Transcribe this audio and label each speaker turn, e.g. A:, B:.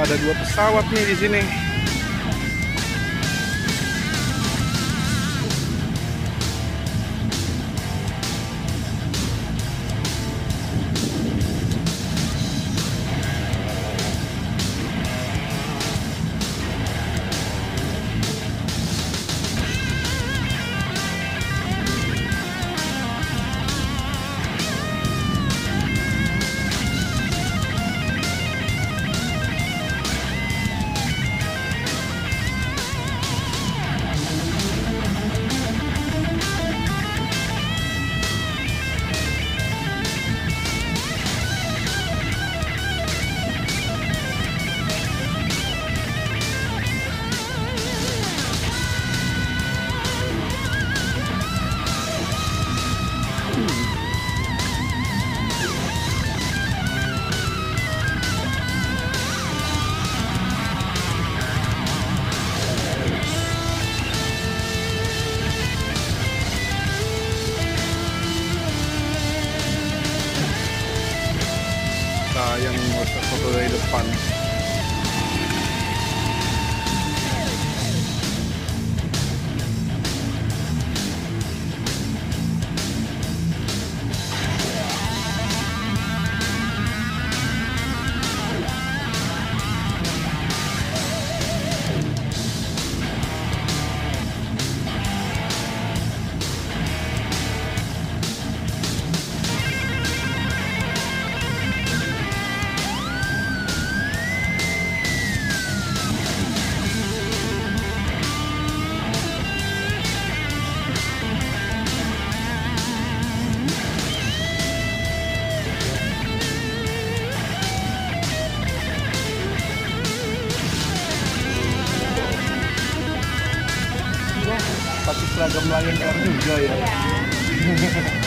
A: ada dua pesawat nih di sini. sayang mo sa patuloy ng pants. Seragam Lion Air juga ya.